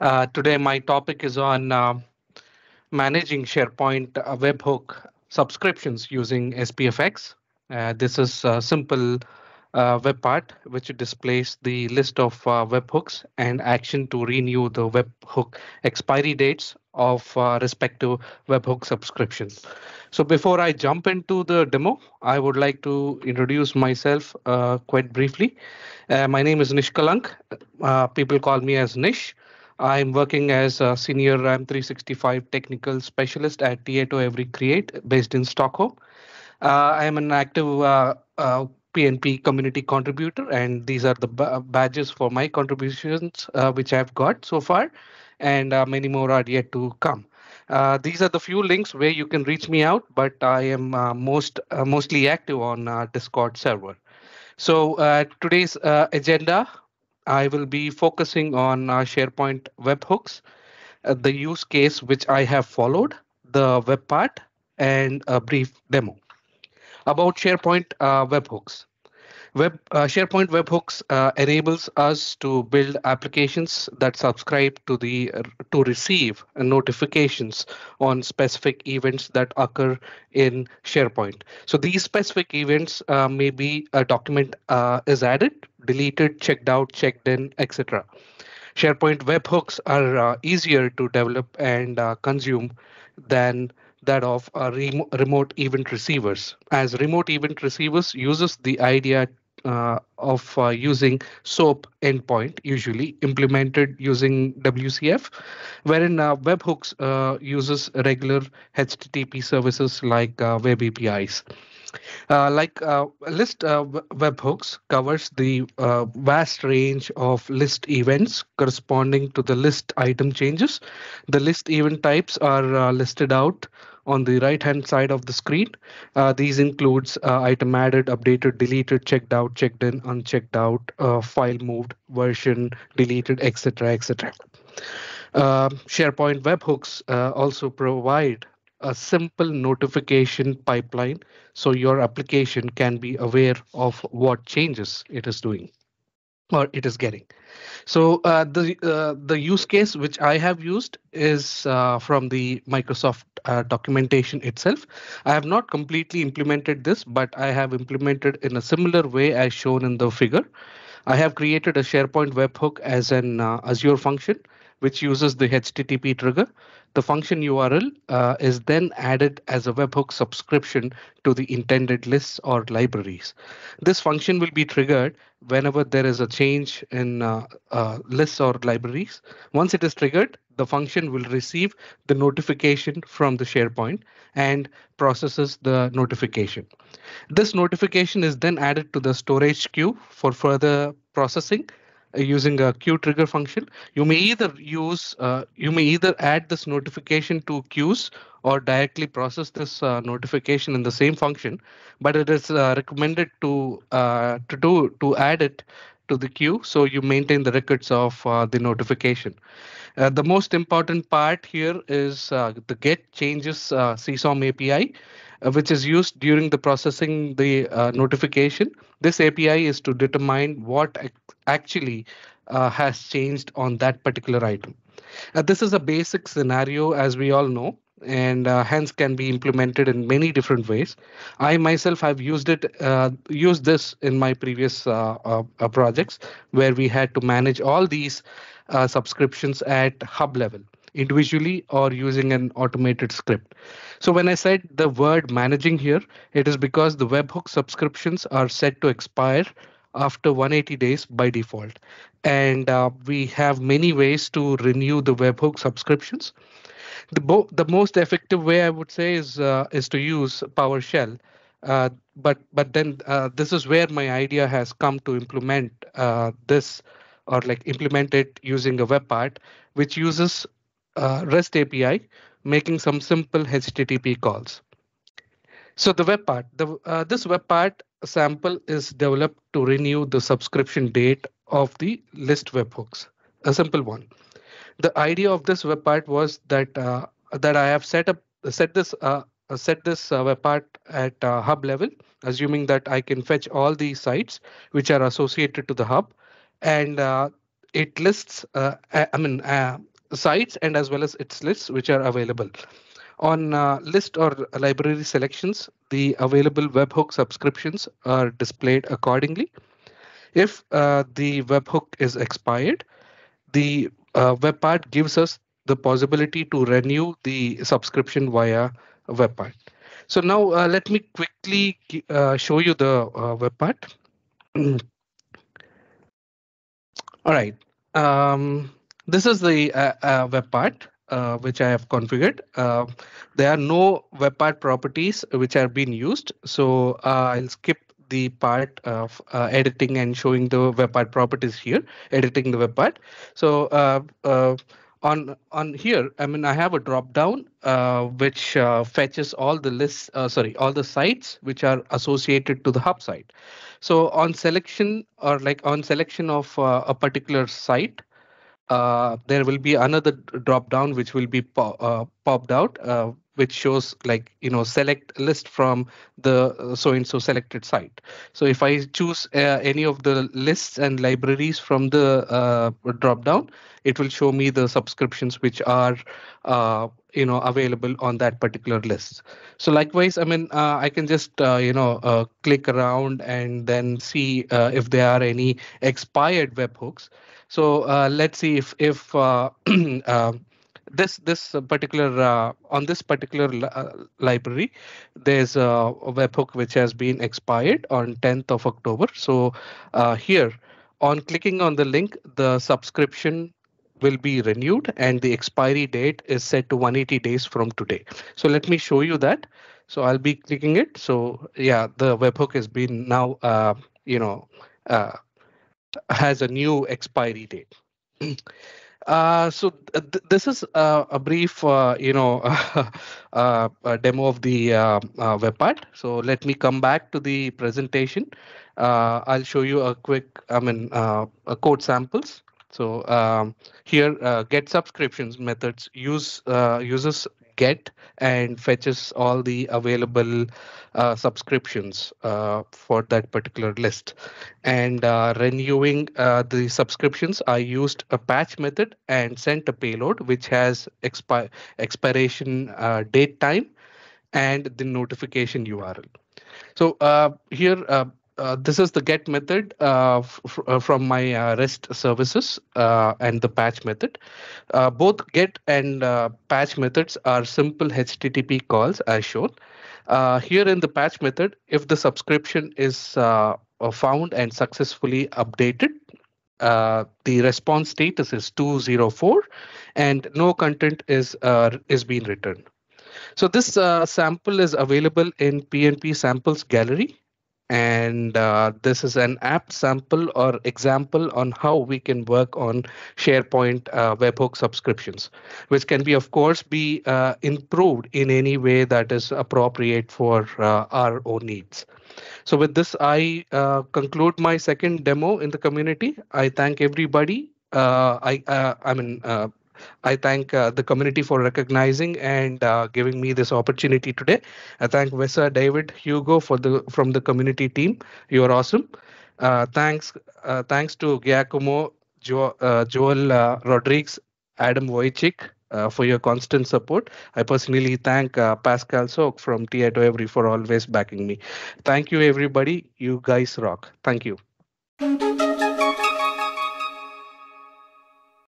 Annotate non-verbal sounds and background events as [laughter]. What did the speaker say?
Uh, today, my topic is on uh, managing SharePoint uh, webhook subscriptions using SPFX. Uh, this is a simple uh, web part which displays the list of uh, webhooks and action to renew the webhook expiry dates of uh, respective webhook subscriptions. So before I jump into the demo, I would like to introduce myself uh, quite briefly. Uh, my name is Nishkalank. Uh, people call me as Nish. I'm working as a senior RAM 365 technical specialist at TietoEVRY Create based in Stockholm. I am an active PNP community contributor, and these are the badges for my contributions uh, which I've got so far, and uh, many more are yet to come. Uh, these are the few links where you can reach me out, but I am most mostly active on Discord server. So today's agenda I will be focusing on uh, SharePoint webhooks, uh, the use case which I have followed, the web part, and a brief demo. About SharePoint uh, webhooks. Web uh, SharePoint webhooks uh, enables us to build applications that subscribe to the to receive notifications on specific events that occur in SharePoint. So these specific events may be a document is added, deleted, checked out, checked in, etc. SharePoint webhooks are uh, easier to develop and uh, consume than that of rem remote event receivers as remote event receivers uses the idea uh, of uh, using SOAP endpoint, usually implemented using WCF, wherein uh, webhooks uh, uses regular HTTP services like uh, web APIs. Uh, like uh, list uh, webhooks covers the uh, vast range of list events corresponding to the list item changes. The list event types are uh, listed out on the right hand side of the screen. Uh, these includes uh, item added, updated, deleted, checked out, checked in, unchecked out, uh, file moved, version deleted, etc., etc. Uh, SharePoint webhooks uh, also provide a simple notification pipeline so your application can be aware of what changes it is doing or it is getting. So uh, the uh, the use case which I have used is uh, from the Microsoft uh, documentation itself. I have not completely implemented this, but I have implemented in a similar way as shown in the figure. I have created a SharePoint webhook as an uh, Azure function, which uses the HTTP trigger the function URL uh, is then added as a webhook subscription to the intended lists or libraries. This function will be triggered whenever there is a change in uh, uh, lists or libraries. Once it is triggered, the function will receive the notification from the SharePoint and processes the notification. This notification is then added to the storage queue for further processing using a queue trigger function. You may either use, uh, you may either add this notification to queues or directly process this uh, notification in the same function, but it is uh, recommended to uh, to do to add it to the queue so you maintain the records of uh, the notification. Uh, the most important part here is the get changes CSOM API uh, which is used during the processing the uh, notification. This API is to determine what actually uh, has changed on that particular item. Uh, this is a basic scenario, as we all know, and uh, hence can be implemented in many different ways. I myself have used it, used this in my previous projects, where we had to manage all these subscriptions at hub level individually or using an automated script. So when I said the word managing here, it is because the webhook subscriptions are set to expire after 180 days by default. And uh, we have many ways to renew the webhook subscriptions. The, bo- the most effective way I would say is uh, is to use PowerShell. Uh, but but then uh, this is where my idea has come to implement uh, this or like implement it using a web part, which uses uh, REST API, making some simple HTTP calls. So the web part, the, uh, this web part sample is developed to renew the subscription date of the list webhooks, a simple one. The idea of this web part was that uh, that I have set up set this uh, set this uh, web part at uh, hub level assuming that I can fetch all the sites which are associated to the hub, and uh, it lists, uh, I mean, uh, sites and as well as its lists which are available. On uh, list or library selections, the available webhook subscriptions are displayed accordingly. If uh, the webhook is expired, the uh, web part gives us the possibility to renew the subscription via web part. So now uh, let me quickly uh, show you the uh, web part. [clears throat] All right. Um, this is the uh, uh, web part. Uh, which I have configured. Uh, there are no web part properties which are being used. So uh, I'll skip the part of uh, editing and showing the web part properties here, editing the web part. So on on here, I mean, I have a drop down which fetches all the lists, sorry, all the sites which are associated to the hub site. So on selection or like on selection of a particular site, uh, there will be another drop down which will be po uh, popped out uh, which shows like you know select list from the uh, so and so selected site. So if i choose uh, any of the lists and libraries from the drop down it will show me the subscriptions which are you know available on that particular list. So likewise i mean i can just you know click around and then see if there are any expired webhooks. So uh, let's see if if uh, [clears throat] uh, this this particular uh, on this particular uh, library there's a webhook which has been expired on 10th of october. So uh, here on clicking on the link the subscription will be renewed and the expiry date is set to 180 days from today so let me show you that so i'll be clicking it so yeah the webhook has been now you know has a new expiry date. [clears throat] Uh, so th this is uh, a brief, uh, you know, [laughs] uh, demo of the uh, uh, web part. So let me come back to the presentation. I'll show you a quick, I mean, code samples. So um, here, get subscriptions methods use uses get and fetches all the available uh, subscriptions uh, for that particular list. And uh, renewing uh, the subscriptions, I used a patch method and sent a payload which has expi expiration uh, date time and the notification URL. So uh, here, uh, this is the get method uh, uh, from my uh, REST services uh, and the patch method. both get and patch methods are simple HTTP calls as shown. here in the patch method, if the subscription is found and successfully updated, the response status is 204 and no content is is being returned. So this sample is available in PNP samples gallery and uh, this is an apt sample or example on how we can work on SharePoint uh, webhook subscriptions, which can be, of course, be uh, improved in any way that is appropriate for uh, our own needs. So with this, I uh, conclude my second demo in the community. I thank everybody. Uh, I I mean I thank uh, the community for recognizing and uh, giving me this opportunity today. I thank Vesa, David, Hugo for the from the community team. You are awesome. Uh, thanks, uh, thanks to Giacomo, jo- uh, Joel uh, Rodrigues, Adam Wojcik, for your constant support. I personally thank Pascal Sok from TietoEVRY for always backing me. Thank you, everybody. You guys rock. Thank you.